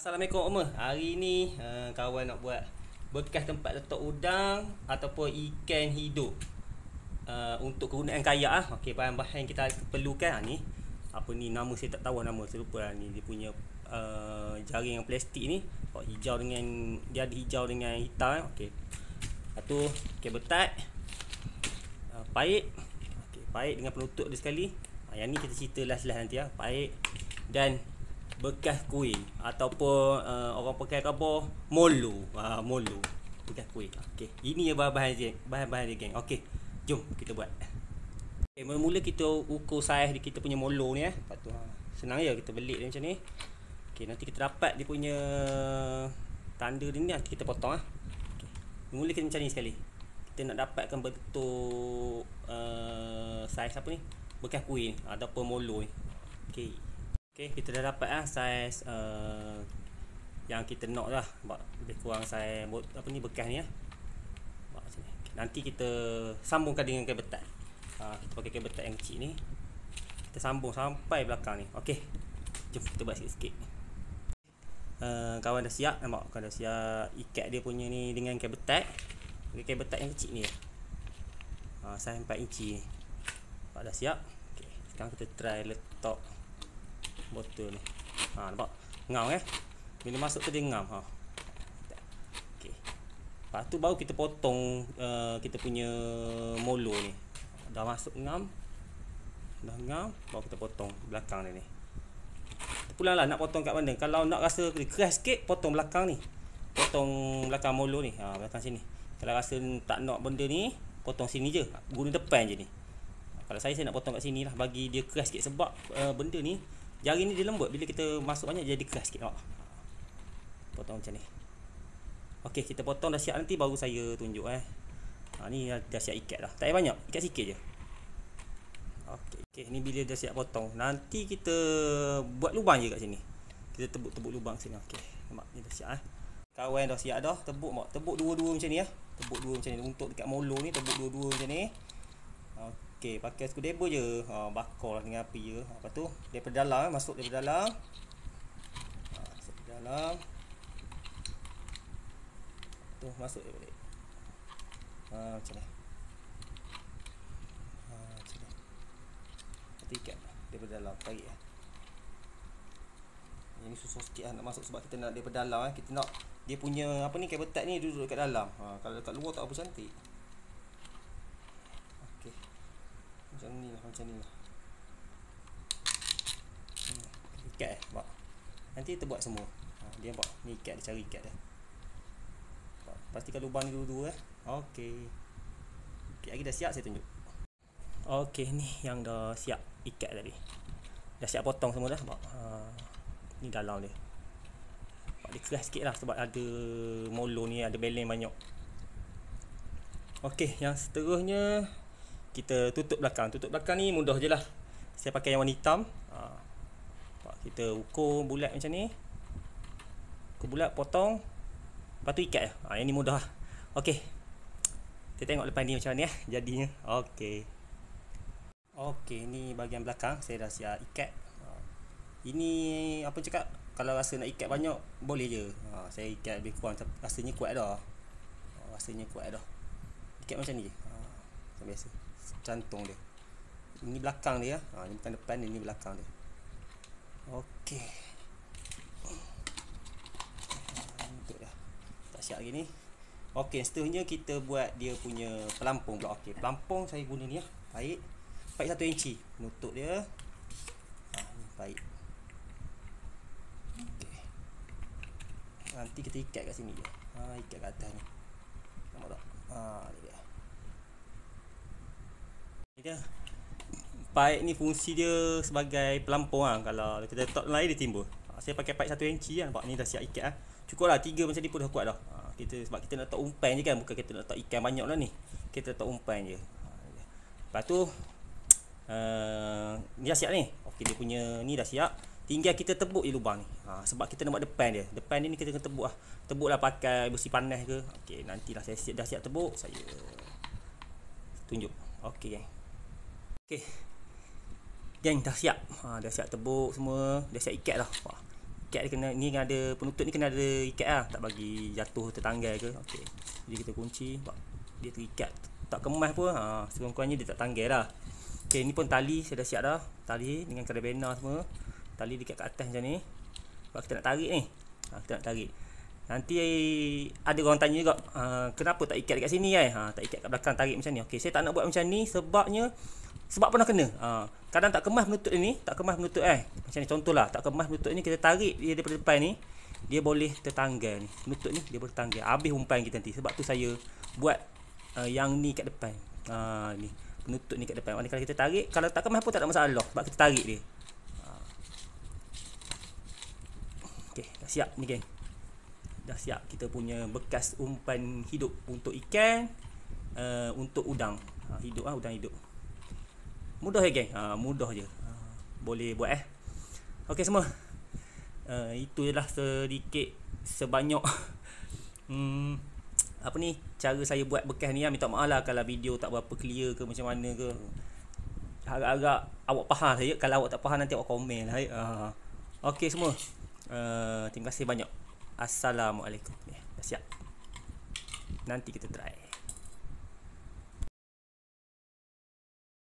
Assalamualaikum Omar. Hari ni uh, kawan nak buat bekas tempat letak udang ataupun ikan hidup. Uh, untuk kegunaan kayak ah. Okey, bahan-bahan kita perlukan ah, ni. Apa ni nama saya tak tahu nama, saya lupa lah ni dia punya uh, jaring yang plastik ni. Oh, hijau dengan dia ada hijau dengan hitam. Okey. Lepas tu kabel tat. Uh, paip. Okey, paip dengan penutup dia sekali. Uh, yang ni kita cerita last-last nanti ah. Paip dan bekas kuih ataupun uh, orang pakai apa molo ha uh, molo bekas kuih. Okey. Ini ya bahan-bahan dia bahan-bahan dia geng. Okey. Jom kita buat. Okey mula-mula kita ukur saiz kita punya molo ni eh. Lepas tu ha, senang ya kita belik dia macam ni. Okey nanti kita dapat dia punya tanda dia ni kita potong ah okey. Mula kita macam ni sekali. Kita nak dapatkan bentuk uh, saiz apa ni? Bekas kuih ataupun molo ni. Okey Okay, kita dah dapat ah saiz uh, yang kita nak lah. Lebih kurang saiz apa ni bekas ni ah. Okay, nanti kita sambungkan dengan kabel tat. Uh, kita pakai kabel tat yang kecil ni. Kita sambung sampai belakang ni. Okey. Jom kita buat sikit-sikit. Uh, kawan dah siap nampak kawan dah siap ikat dia punya ni dengan kabel tat. Pakai kabel tat yang kecil ni. Uh, saiz 4 inci ni. Nampak dah siap. Okey, sekarang kita try letak botol ni. Ha nampak? Ngam eh. Bila masuk tu dia ngam ha. Okey. Lepas tu baru kita potong uh, kita punya molo ni. Dah masuk ngam. Dah ngam, baru kita potong belakang dia ni. Pulang lah nak potong kat mana. Kalau nak rasa keras sikit, potong belakang ni. Potong belakang molo ni. Ha, belakang sini. Kalau rasa tak nak benda ni, potong sini je. Guna depan je ni. Kalau saya, saya nak potong kat sini lah. Bagi dia keras sikit. Sebab uh, benda ni, Jari ni dia lembut bila kita masuk banyak jadi keras sikit. Oh. Potong macam ni. Okey, kita potong dah siap nanti baru saya tunjuk eh. Ha ni dah siap ikat dah. Tak payah banyak, ikat sikit je. Okey, okey ni bila dah siap potong. Nanti kita buat lubang je kat sini. Kita tebuk-tebuk lubang sini. Okey. Nampak ni dah siap eh. Kawan dah siap dah. Tebuk mak. Tebuk dua-dua macam ni ya. Tebuk dua macam ni untuk dekat molo ni tebuk dua-dua macam ni. Okey, pakai screwdriver je. Ha, bakar lah dengan api je. Ha, lepas tu, daripada dalam, eh, masuk daripada dalam. Ha, masuk daripada dalam. Tu, masuk daripada Ha, macam ni. Ha, macam ni. Ikat daripada dalam. Tarik lah. Ini susah sikit lah nak masuk sebab kita nak daripada dalam. Eh. Kita nak dia punya apa ni kabel tat ni duduk dekat dalam. Ha, kalau dekat luar tak apa cantik. Macam ni lah macam ni lah. Hmm, ikat eh buat. Nanti kita buat semua. Ha, dia buat ni ikat dia cari ikat dia. Pastikan lubang ni dulu-dulu eh. Ok ok lagi dah siap saya tunjuk. Ok ni yang dah siap ikat tadi. Dah siap potong semua dah ha, ni dalam dia. Dia keras sikit lah sebab ada molo ni ada beleng banyak. Ok yang seterusnya kita tutup belakang. Tutup belakang ni mudah je lah. Saya pakai yang warna hitam. Ha. kita ukur bulat macam ni. Ukur bulat potong. Lepas tu ikat ha, yang ni mudah. Lah ok kita tengok lepas ni macam ni eh jadinya. Ok ok ni bahagian belakang. Saya dah siap ikat. Ha. ini apa cakap? Kalau rasa nak ikat banyak boleh je. Ha, saya ikat lebih kurang. Rasanya kuat dah. Ha, rasanya kuat dah. Ikat macam ni je. Ha, macam biasa cantung dia. Ini belakang dia ha, ini bukan depan ini belakang dia. Okey. Untuk dah. Tak siap lagi ni. Okey seterusnya kita buat dia punya pelampung pula. Okey pelampung saya guna ni ya baik baik satu inci. Nutup dia. Ha, ni baik okey. Nanti kita ikat kat sini je. Ha, ikat kat atas ni. Nampak tak? Ha, dia dia pipe ni fungsi dia sebagai pelampung lah kalau kita letak lain dia timbul. Ha, saya pakai pipe 1 inci lah nampak ni dah siap ikat lah cukup lah 3 macam ni pun dah kuat dah. Ha, kita, sebab kita nak letak umpan je kan. Bukan kita nak letak ikan banyak lah ni. Kita letak umpan je. Lepas tu uh, ni dah siap ni. Ok dia punya ni dah siap. Tinggal kita tebuk je lubang ni. Ha, sebab kita nak buat depan dia. Depan dia ni kita kena tebuk lah tebuk lah pakai besi panas ke. Ok nantilah saya siap, dah siap tebuk saya tunjuk. Ok gang Okey. Geng dah siap. Ha, dah siap tebuk semua. Dah siap ikat dah. Wah. ikat kena ni ada penutup ni kena ada ikat lah. Tak bagi jatuh tertanggal ke. Okey. Jadi kita kunci dia terikat tak kemas pun ha sekurang-kurangnya dia tak tanggal dah okey ni pun tali saya dah siap dah. Tali dengan karabiner semua. Tali dekat kat atas macam ni. Sebab kita nak tarik ni. Ha, kita nak tarik. Nanti ada orang tanya juga ha, kenapa tak ikat dekat sini kan ha, tak ikat kat belakang tarik macam ni. Okey saya tak nak buat macam ni sebabnya sebab pernah kena. Ha, kadang tak kemas penutup ni tak kemas penutup eh macam ni contohlah tak kemas penutup ni kita tarik dia daripada depan ni dia boleh tertanggal ni. Penutup ni dia boleh tertanggal habis umpan kita nanti. Sebab tu saya buat uh, yang ni kat depan. Ha, ni. Penutup ni kat depan. Maksudnya kalau kita tarik kalau tak kemas pun tak ada masalah sebab kita tarik dia. Ha. Okey, dah siap ni geng. Dah siap kita punya bekas umpan hidup untuk ikan uh, untuk udang. Ha, hidup ah udang hidup Mudah ya geng. Ha, mudah je. Ha, boleh buat eh. Okey semua. Uh, itu jelah sedikit sebanyak hmm, apa ni cara saya buat bekas ni ya. minta maaf lah kalau video tak berapa clear ke macam mana ke agak-agak awak faham saya kalau awak tak faham nanti awak komen lah uh, okey semua uh, terima kasih banyak assalamualaikum dah siap nanti kita try